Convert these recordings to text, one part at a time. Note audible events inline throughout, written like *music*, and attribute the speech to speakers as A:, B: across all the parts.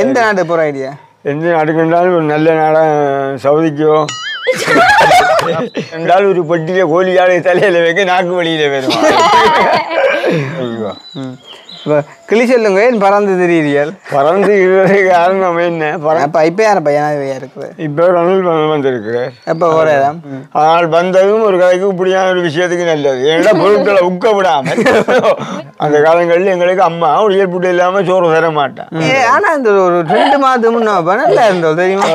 A: எந்த நாட்டு போகிற ஐடியா
B: எந்த நாட்டுக்குண்டாலும் ஒரு நல்ல நாடா சவுதிக்கோ. என்றால் ஒரு பொட்டியில கோழியாடு தலையில வைக்க நாக்கு வழியில வரும் *laughs* ஐயோ.
A: ம். இப்போ கிளி சொல்லுங்க ஏன் பறந்து திடீரியல்
B: பறந்து காரணம் என்ன?
A: அப்போ இப்போ யார் பையனாக இருக்குது
B: இப்போ ரணில் வந்து- வந்திருக்கிறார்
A: எப்போ ஒரு இடம்?
B: ஆனால் வந்ததும் ஒரு கதைக்கு இப்படியான ஒரு விஷயத்துக்கு நல்லது. ஏன்னா பொருட்களை உக்க விடாமல் அந்த காலங்களில் எங்களுக்கு அம்மா உயர் புட்டு இல்லாம சோறு தர மாட்டேன்
A: ஏ, ஆனா இந்த ஒரு ரெண்டு முன்ன நல்லா இருந்தோம் தெரியுமா?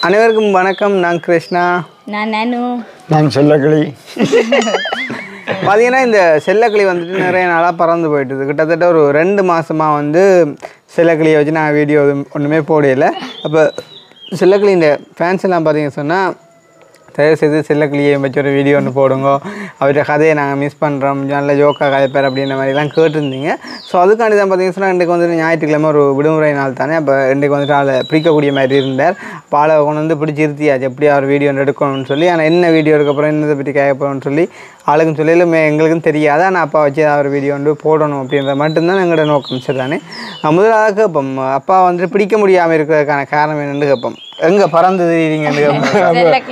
A: அனைவருக்கும் வணக்கம். நான் கிருஷ்ணா.
C: நான் நானு.
B: நான் சொல்லக்கிளி.
A: பார்த்தீங்கன்னா இந்த செல்லக்கிளி வந்துட்டு நிறைய நாளாக பறந்து போயிட்டுது. கிட்டத்தட்ட ஒரு ரெண்டு மாசமாக வந்து செல்லக்கிளியை வச்சு நான் வீடியோ ஒன்றுமே போடல. அப்போ செல்லக்கிளி இந்த ஃபேன்ஸ் எல்லாம் பார்த்தீங்க சொன்னால் தயவு செய்து செல்லக்கிளியை வச்சு ஒரு வீடியோ ஒன்று போடுங்க. அவர்கிட்ட கதையை நாங்கள் மிஸ் பண்ணுறோம் நல்ல ஜோக்காக கதைப்பார் அப்படின்ற மாதிரிலாம் கேட்டிருந்தீங்க. ஸோ அதுக்காண்டி தான் பார்த்தீங்கன்னா சொன்னா இன்றைக்கு வந்துட்டு ஞாயிற்றுக்கிழமை ஒரு விடுமுறை நாள் தானே. அப்போ இன்றைக்கு வந்துட்டு ஆளை பிடிக்கக்கூடிய மாதிரி இருந்தார். பாலை கொண்டு வந்து பிடிச்சி இருத்தியாச்சு. எப்படி அவர் வீடியோ எடுக்கணும்னு சொல்லி. ஆனால் என்ன வீடியோ எடுக்க போகிறோம் என்னதை பற்றி கேட்க போகிறோம்னு சொல்லி ஆளுக்கும் சொல்லி இல்லை எங்களுக்கும் தெரியாது ஆனால் அப்பா வச்சு ஏதாவது ஒரு வீடியோ வந்து போடணும் அப்படின்ற மட்டும்தான் எங்களோட நோக்கம் சரி தானே முதலாக கேட்போம். அப்பா வந்துட்டு பிடிக்க முடியாமல் இருக்கிறதுக்கான காரணம் என்னன்னு கேட்போம். எங்கே பறந்து தெரியுறீங்கன்னு கேட்போம்?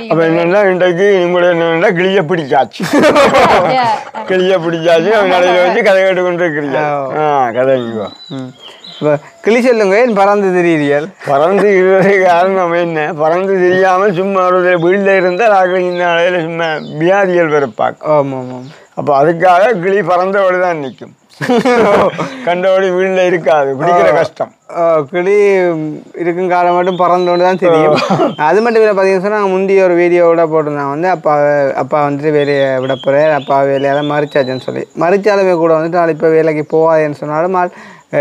A: *laughs*
B: அப்ப என்னன்னா இன்றைக்கு உங்களை என்னன்னா கிளிய பிடிச்சாச்சு *laughs* கிளிய பிடிச்சாச்சு *laughs* அவன் நடையில வச்சு கதை கேட்டுக்கொண்டு இருக்கிறீங்க ஆ கதை
A: கிளி சொல்லுங்க ஏன் பறந்து திடீரியல்
B: பறந்து இருக்கிறது காரணம் என்ன? பறந்து தெரியாமல் சும்மா ஒரு வீட்டில் இருந்தால் நாளையில் சும்மா வியாதிகள் வெறுப்பாக்கும்
A: ஆமாம் ஆமாம்.
B: அப்போ அதுக்காக கிளி பறந்தபடி தான் நிற்கும். *laughs* கண்டபடி வீட்டில் இருக்காது. பிடிக்கிற கஷ்டம்.
A: கிளி இருக்கும் காலம் மட்டும் பறந்தோண்டு தான் தெரியும். அது மட்டும் இல்லை பார்த்தீங்கன்னா சொன்னா, நாங்கள் முந்தைய ஒரு வீடியோவோட போட்டிருந்தாங்க வந்து அப்பா அப்பா வந்துட்டு வேலையை விட போகிறேன் அப்பா வேலையெல்லாம் மறிச்சாச்சுன்னு சொல்லி. மறிச்சாலுமே கூட வந்துட்டு நாளை இப்போ வேலைக்கு போகாதேன்னு சொன்னாலும் ஆள்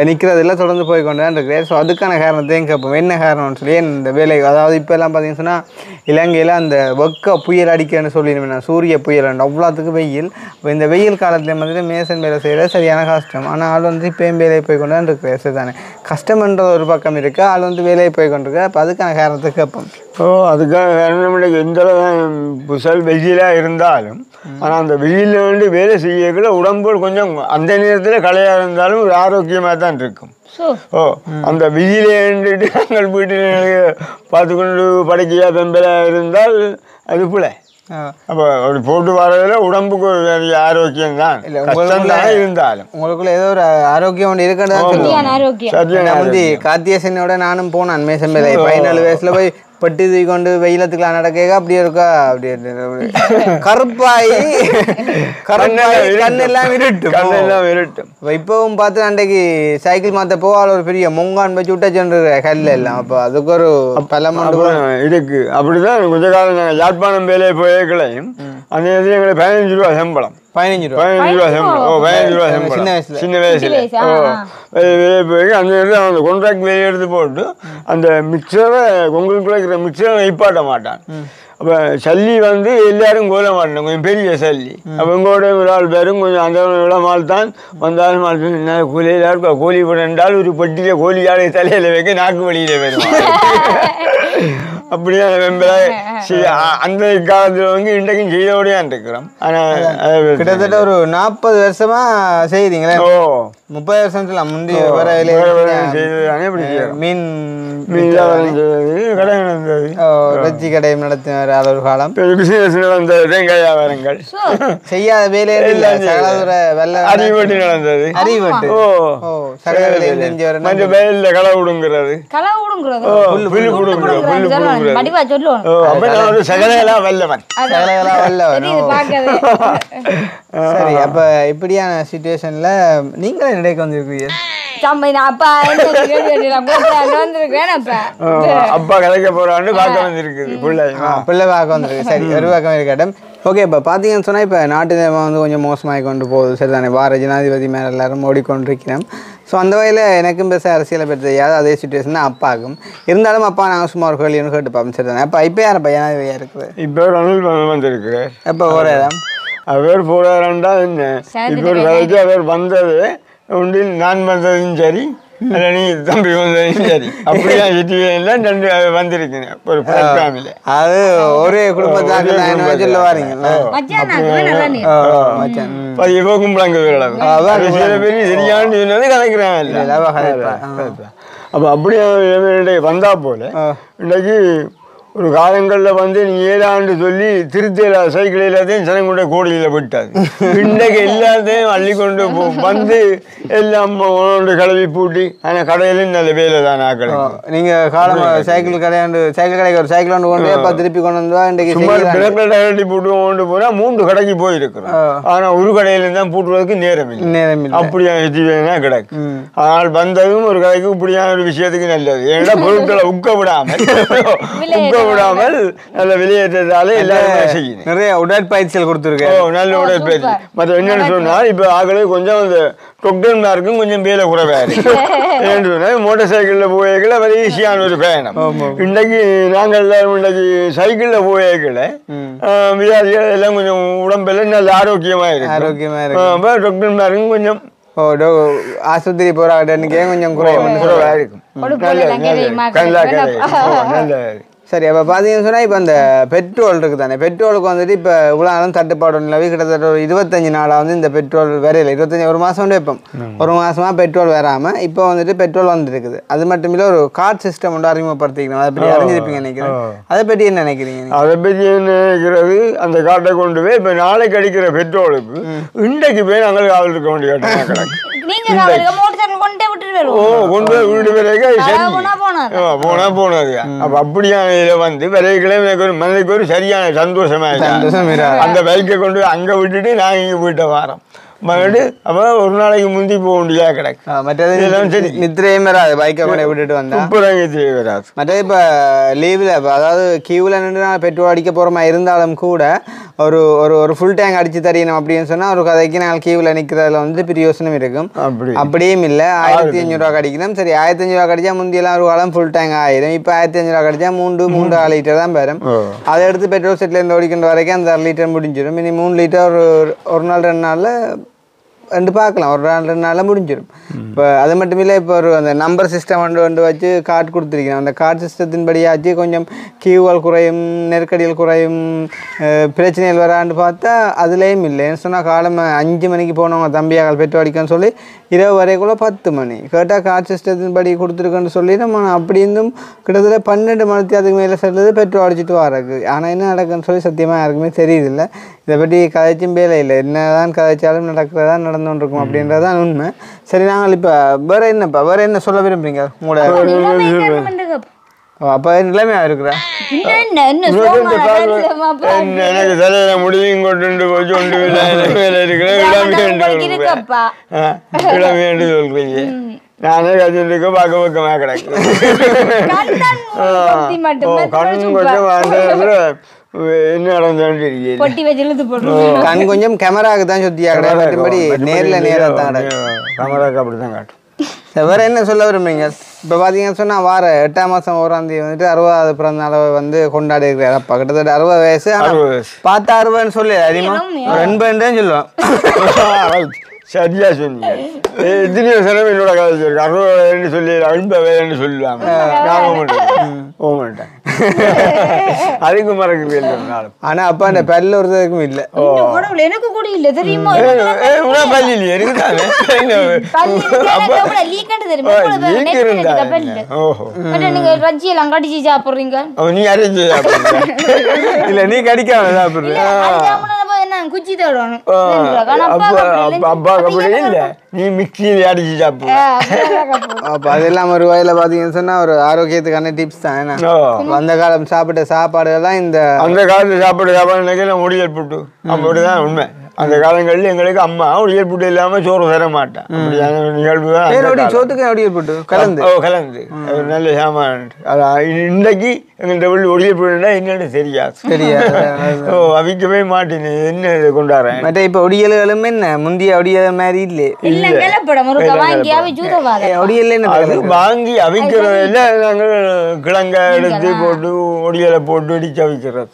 A: நிற்கிறதில்ல தொடர்ந்து போய் கொண்டு தான் இருக்கிறேன். ஸோ அதுக்கான காரணத்தையும் கேட்போம்? என்ன காரணம்னு சொல்லி இந்த வேலை அதாவது இப்போ எல்லாம் பார்த்தீங்கன்னா சொன்னால் இலங்கையில் அந்த வெக்க புயல் அடிக்கன்னு சொல்லிடுவேன் சூரிய புயல் அவ்வளோத்துக்கு வெயில். இப்போ இந்த வெயில் காலத்தில் வந்துட்டு மேசன் வேலை செய்கிறது சரியான கஷ்டம். ஆனால் ஆள் வந்து இப்போயும் வேலையை போய் கொண்டு தான் இருக்கிறேன் சரி தானே கஷ்டம்ன்ற ஒரு பக்கம் இருக்குது ஆள் வந்து வேலையை போய் கொண்டு இருக்கு அப்போ அதுக்கான காரணத்தை கேட்போம்
B: ஓ அதுக்காக நம்மளுக்கு எந்த புசல் வெயிலாக இருந்தாலும் ஆனால் அந்த வெயிலில் வந்து வேலை செய்யக்குள்ள உடம்பு கொஞ்சம் அந்த நேரத்தில் களையாக இருந்தாலும் ஒரு ஆரோக்கியமாக தான் இருக்கும்.
C: ஸோ
B: ஓ அந்த வெயிலே இருந்துட்டு நாங்கள் *laughs* வீட்டில் பார்த்துக்கொண்டு படைக்கையா பெம்பலாக இருந்தால் அது புல. அப்போ அப்படி போட்டு வர்றதுல உடம்புக்கு ஆரோக்கியம் தான்
A: இல்ல,
B: கஷ்டம் தான் இருந்தாலும்
A: உங்களுக்குள்ள ஏதோ ஒரு ஆரோக்கியம் ஒன்று நான் வந்து கார்த்தியசனோட நானும் போனேன் மேசம் மேலே பதினாலு வயசுல போய் பட்டி தூக்கி கொண்டு வெயிலத்துக்குலாம் நடக்க அப்படியே இருக்கா? அப்படியே அப்படி கருப்பாயி கருப்பாயி கண்ணெல்லாம் இருட்டு
B: கண்ணெல்லாம் விரட்டும்
A: இப்போ இப்பவும் பார்த்து அன்றைக்கு சைக்கிள் மாற்ற போவால் ஒரு பெரிய மொங்கான் வச்சு விட்டா சென்று கல் எல்லாம். அப்போ அதுக்கு ஒரு பலம்
B: இருக்கு. அப்படிதான் கொஞ்ச காலம் நாங்கள் யாழ்ப்பாணம் வேலையை போயக்களையும் அந்த எங்களுக்கு பதினஞ்சு ரூபா சம்பளம்.
A: பதினஞ்சு ரூபா
B: பதினஞ்சு ரூபா சம்பளம் ஓ பதினஞ்சு ரூபா சம்பளம்
A: சின்ன வயசுல.
B: சின்ன வயசுல
C: வயசு,
B: ஓ போய் அந்த நேரத்தில் அந்த எடுத்து போட்டு அந்த மிக்சரை உங்களுக்குள்ள இருக்கிற மிக்சரை வைப்பாட்ட மாட்டான் அப்போ சல்லி வந்து எல்லாரும் கோல மாட்டேன் கொஞ்சம் பெரிய சல்லி அப்போ எங்களோட ஒரு ஆள் பேரும் கொஞ்சம் அந்த விட மால் தான் வந்தாலும் என்ன கூலியில் இருக்கா கோழி போட என்றால் ஒரு பெட்டியில் கோழியாடை தலையில் வைக்க நாக்கு வழியில் வரும் அப்படியே வெம்பலா அந்த காலத்தில் வந்து இன்றைக்கும் செய்தோடையான் இருக்கிறோம். ஆனால்
A: கிட்டத்தட்ட ஒரு நாற்பது வருஷமா செய்றீங்களே
B: ஓ.
A: முப்பது வருஷம் சொல்லலாம். முந்தைய வர மீன்
B: கடை
A: இறைச்சி கடை நடத்தினார் அது ஒரு காலம்.
B: தேங்காய் வியாபாரங்கள்.
A: செய்யாத வேலையே இல்லை. சகலதுர வெள்ள
B: அறிவட்டி நடந்தது.
A: அறிவட்டு.
B: ஓ
A: ஓ சகல வேலையும் செஞ்சவர்
B: மஞ்சள் வயல்ல களை விடுங்கிறது
C: களை விடுங்கிறது
B: புல்லு புல்லு புடுங்குறது
C: வடிவா சொல்லுவோம்.
B: அப்ப நான் ஒரு வல்லவன்.
A: சரி இப்படியான சுச்சுவேஷன்ல நீங்களே இடைக்கு வந்திருக்கீங்க?
C: அப்பா
B: கலைக்க போறான்னு பார்க்க வந்திருக்குது பிள்ளை.
A: பிள்ளை பார்க்க வந்திருக்கு. சரி ஒரு பக்கம் இருக்கட்டும். ஓகே இப்போ பார்த்தீங்கன்னு சொன்னால் இப்போ நாட்டு நிலைமை வந்து கொஞ்சம் மோசமாகி கொண்டு போகுது. சரி தானே வார ஜனாதிபதி மேலே எல்லாரும் ஓடிக்கொண்டிருக்கிறோம். ஸோ அந்த வகையில் எனக்கும் பேச அரசியலை பற்றி தெரியாது. அதே சுச்சுவேஷன் தான் அப்பாவுக்கும் இருந்தாலும் அப்பா நாங்கள் சும்மா ஒரு கேள்வின்னு கேட்டு பார்ப்போம் சரி தானே அப்போ இப்போ யார் ஜனாதிபதியாக இருக்குது.
B: இப்போ ரணில் வந்து வந்திருக்கிறார்.
A: எப்போ இடம்.
B: அவர் போறாருண்டா என்ன? இப்போ அவர் வந்தது. ஒன்றில் நான் வந்ததும் சரி. நீ தம்பி வந்து சரி அப்படியா சுச்சுவேஷன்ல ரெண்டு வந்திருக்கீங்க ஒரு ஃபேமிலி
A: அது ஒரே குடும்பத்தாக்கு சொல்ல வாரீங்கல்ல
C: மச்சான் நான் நல்லா நீ
A: மச்சான்
B: அது இப்போ கும்பலாங்க சில பேர் சரியானு சொன்னது கதைக்கிறான்
A: இல்ல.
B: அப்போ அப்படியே வந்தா போல இன்னைக்கு ஒரு காலங்களில் வந்து நீ ஏழாண்டு சொல்லி திருத்தியில சைக்கிள் எல்லாத்தையும் சனங்குண்ட கோடியில் விட்டாது இன்றைக்கு எல்லாத்தையும் அள்ளி கொண்டு போ- வந்து எல்லாம் கொண்டு கிளவி பூட்டி ஆனால் கடையிலும் நல்ல வேலை தான் ஆக்களை.
A: நீங்க காலம் சைக்கிள் கடையாண்டு சைக்கிள் கடைக்கு ஒரு சைக்கிள் ஒன்று கொண்டு போய் அப்ப திருப்பி கொண்டு வந்து இன்றைக்கு
B: சும்மா. பிளக்கில் கட்டி போட்டு கொண்டு போனா மூன்று கடைக்கு போயிருக்கிறோம். ஆனா ஒரு கடையில தான் பூட்டுறதுக்கு நேரம் இல்லை.
A: நேரம் இல்லை.
B: அப்படியா சுச்சுவேஷனா கிடக்கு. ஆனால் வந்ததும் ஒரு கடைக்கு இப்படியான ஒரு விஷயத்துக்கு நல்லது. ஏன்னா பொருட்களை உக்க விடாமல். விடாமல் நல்ல வெளியேற்றத்தால எல்லாருமே
A: நிறைய உடற்பயிற்சிகள் கொடுத்துருக்கேன்
B: நல்ல உடற்பயிற்சி. மற்ற என்னன்னு சொன்னா இப்போ ஆகவே கொஞ்சம் அந்த டொக்டன் மார்க்கும் கொஞ்சம் வேலை குறைவா இருக்கு *laughs* மோட்டார் சைக்கிளில் போய்க்கல very ஈஸியான ஒரு பயணம். இன்னைக்கு நாங்கள் எல்லாரும் இன்னைக்கு சைக்கிளில் போய்க்கல வியாதிகள் எல்லாம் கொஞ்சம் உடம்பெல்லாம் நல்ல ஆரோக்கியமா இருக்கு
A: ஆரோக்கியமா இருக்கு
B: அப்போ டொக்டன் மார்க்கும் கொஞ்சம்
A: ஓ டோ ஆஸ்பத்திரி போறாங்க கொஞ்சம் குறையும்
B: குறைவா இருக்கும்.
A: சரி அப்போ பார்த்தீங்கன்னு சொன்னால் இப்போ அந்த பெட்ரோல் இருக்குது தானே பெட்ரோலுக்கு வந்துட்டு இப்போ இவ்வளோ நாளும் தட்டுப்பாடு நிலவி கிட்டத்தட்ட ஒரு இருபத்தஞ்சு நாளாக வந்து இந்த பெட்ரோல் வரையில இருபத்தஞ்சி ஒரு மாதம் வந்து வைப்போம் ஒரு மாதமாக பெட்ரோல் வராமல் இப்போ வந்துட்டு பெட்ரோல் வந்துருக்குது. அது மட்டும் இல்லை ஒரு கார்ட் சிஸ்டம் வந்து அறிமுகப்படுத்திக்கணும். அதை பற்றி அறிஞ்சிருப்பீங்க நினைக்கிறேன். அதை பற்றி என்ன நினைக்கிறீங்க?
B: அதை பற்றி என்ன நினைக்கிறது? அந்த காட்டை கொண்டு போய் இப்போ நாளைக்கு அடிக்கிற பெட்ரோலுக்கு இன்றைக்கு போய் நாங்கள் காவல் இருக்க வேண்டிய
C: கொண்டே
B: போய் வீடு சரி.
C: போனா போனது.
B: அப்போ அப்படியான இதில் வந்து விரைக்கிழமை எனக்கு ஒரு மனதுக்கு ஒரு சரியான சந்தோஷமா. அந்த பைக்கை கொண்டு போய் அங்கே விட்டுட்டு நான் இங்கே போயிட்ட வாரம். மறுபடி அப்போ ஒரு நாளைக்கு முந்தி போக வேண்டியதாக கிடக்கு
A: மற்றது
B: சரி.
A: நித்திரையும் வராது பைக்கை கொண்டு விட்டுட்டு வந்தா
B: துப்புரங்க வராது
A: மற்றது இப்போ லீவில் இப்போ அதாவது கியூவில் நின்று நான் பெட்ரோல் அடிக்க போகிற மாதிரி இருந்தாலும் கூட ஒரு ஒரு ஒரு ஃபுல் டேங்க் அடித்து தரணும் அப்படின்னு சொன்னால் ஒரு கதைக்கு நாங்கள் கியூவில் நிற்கிறதுல வந்து பிரயோசனம் இருக்கும்
B: அப்படி
A: அப்படியும் இல்லை ஆயிரத்தி அஞ்சூறுவா கிடைக்கணும் சரி ஆயிரத்தி அஞ்சூறுவா கிடைச்சா முந்தியெல்லாம் ஒரு காலம் ஃபுல் டேங்க் ஆயிரும் இப்போ ஆயிரத்தி அஞ்சூறுவா கிடைச்சா மூன்று மூன்று ஆறு லிட்டர் தான் வரும். அதை எடுத்து பெட்ரோல் செட்டில் இருந்து ஓடிக்கின்ற வரைக்கும் அந்த அரை லிட்டர் முடிஞ்சிடும் இனி மூணு லிட்டர் ஒரு ஒரு நாள் ரெண்டு நாளில் வந்து பார்க்கலாம். ஒரு நாள் ரெண்டு நாளில் முடிஞ்சிடும் இப்போ அது மட்டும் இல்லை இப்போ ஒரு அந்த நம்பர் சிஸ்டம் ஒன்று ஒன்று வச்சு கார்டு கொடுத்துருக்கேன் அந்த கார்டு சிஸ்டத்தின் படியாச்சு கொஞ்சம் கியூவல் குறையும் நெருக்கடிகள் குறையும் பிரச்சனைகள் வரான்னு பார்த்தா அதுலேயும் இல்லை. ஏன்னு சொன்னால் காலம் அஞ்சு மணிக்கு போனவங்க தம்பியாக பெட்ரோல் அடிக்கன்னு சொல்லி இரவு வரைக்குள்ள பத்து மணி. கேட்டால் கார்டு சிஸ்டத்தின் படி கொடுத்துருக்கேன்னு சொல்லி நம்ம அப்படி இருந்தும் கிட்டத்தட்ட பன்னெண்டு மணிக்கு அதுக்கு மேலே செல்லுது பெட்ரோல் அடிச்சுட்டு வரக்கு ஆனால் என்ன நடக்குன்னு சொல்லி சத்தியமாக யாருக்குமே தெரியுதில்ல. இதை பற்றி கதைச்சும் வேலை இல்லை என்னதான் கதைச்சாலும் நடக்கிறதா நடந்துட்டு இருக்கும் அப்படின்றதான் உண்மை. சரி நாங்கள் இப்போ வேற என்னப்பா? வேற என்ன சொல்ல விரும்புறீங்க? உங்களோட. அப்போ நிலைமையாக இருக்கிறா
B: எனக்கு தலையில முடியும் கொண்டு போச்சு வேலை இருக்கிறேன் சொல்றீங்க? நானே கஜிட்டு பார்க்க பக்கமாக கிடக்கு.
C: கண்தான் மூடி மட்டும்?
B: ஓ,
C: மெதுவா
B: கண்
C: சும்மா.
B: கொஞ்சம்
A: கண் கொஞ்சம் கேமராவுக்கு தான் சுற்றியா கிடையாது மற்றபடி நேரில் நேராக தான்
B: தான் காட்டும்.
A: சரி, வேற என்ன சொல்ல விரும்புறீங்க? இப்போ பார்த்தீங்கன்னு சொன்னால் வார எட்டாம் மாதம் ஓராம் தேதி வந்துட்டு அறுபதாவது பிறந்த நாளை வந்து கொண்டாடி இருக்கிறார். அப்பா கிட்டத்தட்ட அறுபது வயசு. ஆனா
B: அறுபது வயசு.
A: பார்த்தா அறுபதுன்னு சொல்லி அதிகமா. ரெண்டு சொல்லுவோம். *laughs*
B: சரியா சொன்னீங்க எத்தனையோ சிரமம் என்னோட கதை சொல்லி அறுபது சொல்லி ஐம்பது வேலைன்னு சொல்லுவாங்க நான் போக மாட்டேன். போக மாட்டேன். அதுக்கு மறக்க நாளும்
A: ஆனால் அப்பா அந்த பல்ல ஒருத்தருக்கும் இல்லை.
C: எனக்கு கூட இல்ல. தெரியுமா?
B: பள்ளி இல்லையே? இருக்குதானே
C: பல்லு பல்லு. நீங்க ரஜ்ஜி எல்லாம் கடிச்சு சாப்பிடுறீங்க?
B: அவன் நீ அரைஞ்சு *laughs*
A: இல்லை நீ கடிக்காம சாப்பிட்ற.
C: குச்சி ஆனா அப்பா
B: இல்லை. நீ மிக்சியில் அடிச்சு சாப்பிடு
C: கப்பு.
A: அப்போ அது இல்லாமல் ஒரு வயலில் பார்த்தீங்கன்னு சொன்னால் ஒரு ஆரோக்கியத்துக்கான டிப்ஸ் தான். அந்த காலம் சாப்பிட்ட சாப்பாடுகள்லாம் இந்த
B: அந்த காலத்துல சாப்பாடு சாப்பாடு நினைக்கல முடியல் புட்டு. அப்படிதான் உண்மை. அந்த காலங்களில் எங்களுக்கு அம்மா முடியல் புட்டு இல்லாம சோறு தர மாட்டான் நிகழ்வு.
A: சோத்துக்கு அப்படியே போட்டு கலந்து?
B: ஓ கலந்து. நல்ல சாமான். இன்னைக்கு எங்கள்கிட்ட உள்ள ஒளியல் புட்டுனா என்னன்னு தெரியாது.
A: தெரியாது. *laughs*
B: ஓ அவிக்கவே மாட்டேன். என்ன இதை கொண்டாடுறேன்?
A: மற்ற இப்போ ஒடியல்களும் என்ன? முந்திய ஒடியல் மாதிரி இல்லை.
B: அது வாங்கி அவிக்கிறதில்ல நாங்கள் கிழங்க எடுத்து போட்டு ஒடியலை போட்டு இடிச்சு அவிக்கிறது.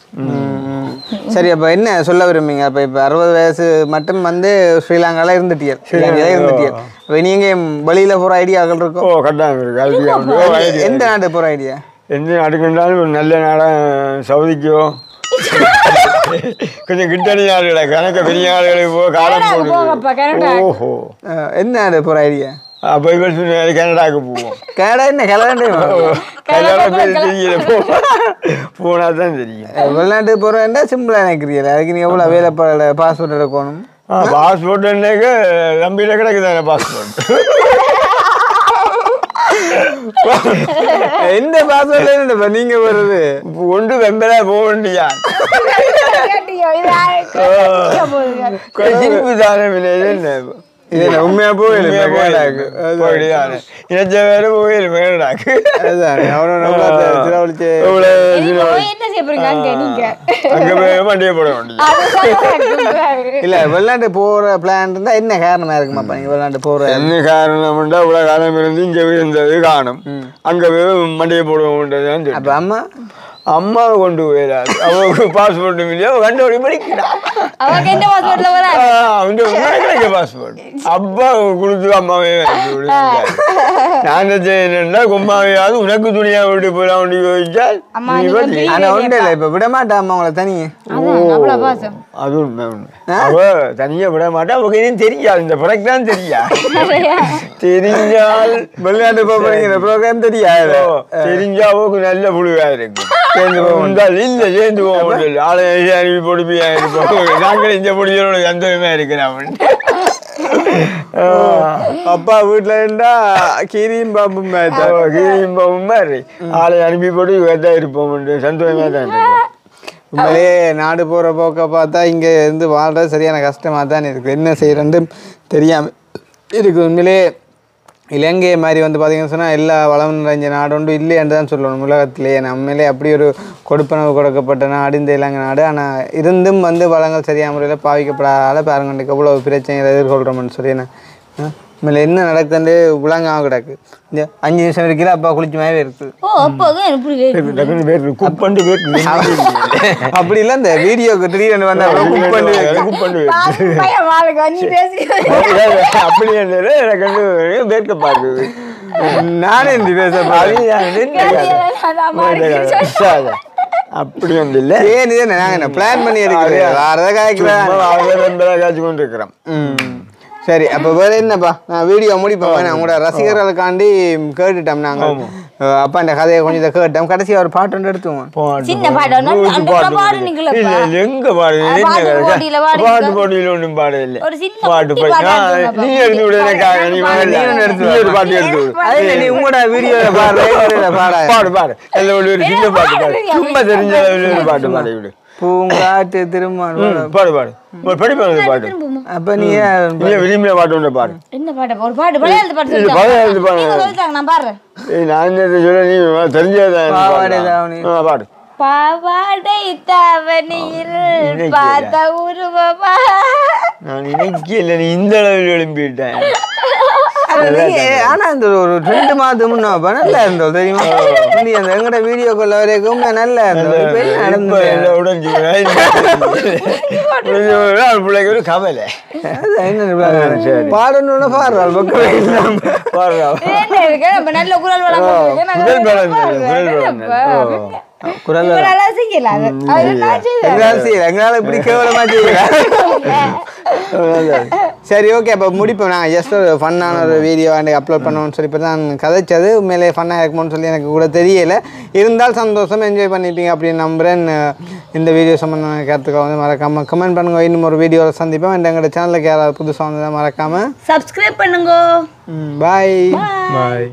A: சரி அப்போ என்ன சொல்ல விரும்புங்க அப்போ இப்போ அறுபது வயசு மட்டும் வந்து ஸ்ரீலங்கால இருந்துட்டியல். ஸ்ரீலங்கால இருந்துட்டியல். இப்போ நீங்கள் வெளியில் போகிற ஐடியாக்கள் இருக்கும்
B: கட்டாயம் ஓ, ஐடியா
A: எந்த நாட்டு போகிற ஐடியா
B: எந்த நாட்டுக்குண்டாலும் ஒரு நல்ல நாடாக சவுதிக்கோ. *laughs* கொஞ்சம் கிட்டடி நாடுகளை கணக்க பெரிய நாடுகளுக்கு போ காலம். ஓஹோ.
A: எந்த நாடு போகிற ஐடியா
B: இவர் சொன்னாரு கனடாக்கு போவோம்.
A: கேடா என்ன கலண்டு
B: கல்யாணம் பேர் தெரியல போ போனா தான் தெரியும்.
A: வெளிநாட்டு போகிறேன்டா சிம்பிளாக நினைக்கிறீங்களா அதுக்கு நீ எவ்வளோ வேலைப்பாட பாஸ்போர்ட் எடுக்கணும்?
B: பாஸ்போர்ட் என்னக்க? நம்பியில கிடக்கு தானே பாஸ்போர்ட்
A: எந்த பாஸ்போர்ட்ல இப்போ நீங்கள் வருது
B: ஒன்று வெம்பலா போக வேண்டியா. சிரிப்பு தானே என்ன?
A: அவனை
C: போய்
B: வண்டியை போட வேண்டிய
C: அது சொல்லுங்க.
A: இல்ல வெளிநாட்டு போற பிளான் இருந்தா என்ன காரணமா இருக்குமாப்பா நீங்க வெளிநாட்டு போற
B: என்ன காரணம்டா இவ்வளோ காலம் இருந்து இங்கே இருந்தது காணும் அங்கே போய் மண்டியை தெரியும்
A: அப்ப அம்மா
B: அம்மாவை கொண்டு போயிடாது அவளுக்கு பாஸ்போர்ட் இல்லையா கண்டோடி படிக்கிறான்
C: அவங்க
B: பாஸ்போர்ட். அப்பா கொடுத்து அம்மாவே. *laughs* நான் என்ன செய்யணும்னா கும்மாவையாவது உனக்கு துணியா விட்டு
C: நீங்க
B: பாட்டி.
C: பிரி-
A: ஆனா ஒன்றும் இல்லை இப்ப விட மாட்டா அம்மா உங்களை தனியே.
B: அது உண்மை உண்மை. அவ தனியா விட மாட்டா அவக்கு எதுவும் தெரியாது. இந்த ப்ராடக்ட் தான் தெரியா. தெரிஞ்சால்
A: வெளிநாட்டு போறீங்க ப்ரோக்ராம் தெரியாது.
B: தெரிஞ்சா அவக்கு நல்ல புழுவா இருக்கும். சேர்ந்து போவோம் இல்ல சேர்ந்து போக முடியல ஆளை பொடிப்பியா இருப்போம் நாங்கள் இந்த பொடியோட எந்தவிதமா இருக்கிறோம்.
A: அப்பா வீட்டுல இருந்தா கீரியும் பாம்பும் மேய்ச்சா.
B: கீழிம்பவும் மாதிரி. ஆளை அனுப்பி போட்டு இவர்தான் இருப்போம் சந்தோஷமா தான்
A: உண்மையிலேயே நாடு போற போக்க பார்த்தா இங்க இருந்து வாழ்றது சரியான கஷ்டமா தான் இருக்கு என்ன செய்யறேன்னு தெரியாம இருக்கு உண்மையிலேயே இலங்கை மாதிரி வந்து பார்த்தீங்கன்னு சொன்னால் எல்லா வளம் நிறைஞ்ச நாடொண்டு ஒன்று தான் சொல்லணும். உலகத்திலேயே நம்மளே அப்படி ஒரு கொடுப்பனவு கொடுக்கப்பட்ட நாடு இந்த இலங்கை நாடு. ஆனால் இருந்தும் வந்து வளங்கள் சரியான முறையில் பாவிக்கப்படாத பாருங்க எவ்வளோ பிரச்சனைகளை எதிர்கொள்கிறோம்னு சொல்லி நான் உண்மையில என்ன நடக்குதுன்னு விளங்காம கிடக்கு. இந்த அஞ்சு நிமிஷம் இருக்கிற அப்பா குளிச்ச மாதிரி இருக்குது
C: ஓ அப்போ இப்படி வேறு.
B: குப்பண்டு பேர்
A: அப்படி இல்லை இந்த வீடியோக்கு திடீர்னு வந்தா குக் பண்ணி
C: பையன் நீ பேசி
B: அப்படி எனக்கு வேர்க்க பார்க்குது.
A: நானே இந்த பேச
C: அதான் மாதிரி.
B: அப்படி வந்து இல்லை.
A: ஏன் இது நாங்கள் என்ன பிளான் பண்ணி எடுக்கிறோம்? வேறு எதாவது காய்க்கிறேன்
B: காய்ச்சி கொண்டு இருக்கிறோம்
A: ம். சரி அப்போ வேறு என்னப்பா? நான் வீடியோ முடிப்பேன் நான் உங்களோட ரசிகர்களுக்காண்டி கேட்டுட்டோம் நாங்கள் அப்பா இந்த கதையை கொஞ்சம் இதை கேட்டோம். கடைசியாக ஒரு பாட்டு ஒன்று எடுத்துவோம்.
C: சின்ன பாட்டு
B: எங்க பாடு?
C: பாட்டு? போட்டியில
B: ஒன்றும் பாடு இல்லை
C: ஒரு சின்ன
B: பாட்டு. நீ எடுத்து விடு எனக்காக நீ
A: எடுத்து
B: ஒரு பாட்டு எடுத்து விடு
A: அது இல்லை, நீ உங்களோட வீடியோவில் பாட
B: பாடு. பாடு. அதில் ஒரு ஒரு சின்ன பாட்டு பாடு. சும்மா தெரிஞ்ச ஒரு பாட்டு பாடி விடு.
A: பூங்காட்டு திரும்ப
B: ம், பாடு பாடு. ஒரு அந்த பாட்டு.
A: அப்போ நீ
B: நீ விரும்பின பாட்டு ஒன்று பாடு.
C: என்ன பாட்டு? ஒரு பாட்டு பழைய பாட்டு
B: இது
C: நான் பாடுறேன்.
B: நான் சொல்ல நீ தெரிஞ்சதான். பாடு.
C: பாவாடை தாவணியில்
B: இன்னைக்கு
C: பார்த்த உருவமா?
B: நான் நினைக்கல நீ இந்த அளவில் எழும்பிட்டேன்.
A: ஆனா இந்த ஒரு ரெண்டு மாதம் நல்லா இருந்தோம் தெரியுமா? நீ அந்த எங்கட வீடியோ கால் வரைக்கும் நல்லா இருந்தோம் *laughs*
B: பிள்ளைக்கு ஒரு கவலை.
A: பாடணும்னு பாடுறாள்
C: குரல் நான் செய்தேன்.
A: எங்களால இப்படி கேவலமா செய்யல. *laughs* சரி ஓகே அப்போ முடிப்போம். நாங்கள் ஜஸ்ட் ஒரு ஃபன்னான ஒரு வீடியோ அன்றைக்கு அப்லோட் பண்ணோம்னு சொல்லி இப்போ தான் கதைச்சது. உண்மையிலே ஃபன்னாக இருக்குமோன்னு சொல்லி எனக்கு கூட தெரியல. இருந்தால் சந்தோஷம் என்ஜாய் பண்ணிப்பீங்க அப்படின்னு நம்புகிறேன் இந்த வீடியோ சம்மந்தமான கருத்துக்களை வந்து மறக்காமல் கமெண்ட் பண்ணுங்க. இன்னும் ஒரு வீடியோவில் சந்திப்போம். இந்த எங்களோட சேனலுக்கு யாராவது புதுசாக வந்ததை மறக்காமல்
C: சப்ஸ்கிரைப் பண்ணுங்க.
A: பாய்
B: பாய்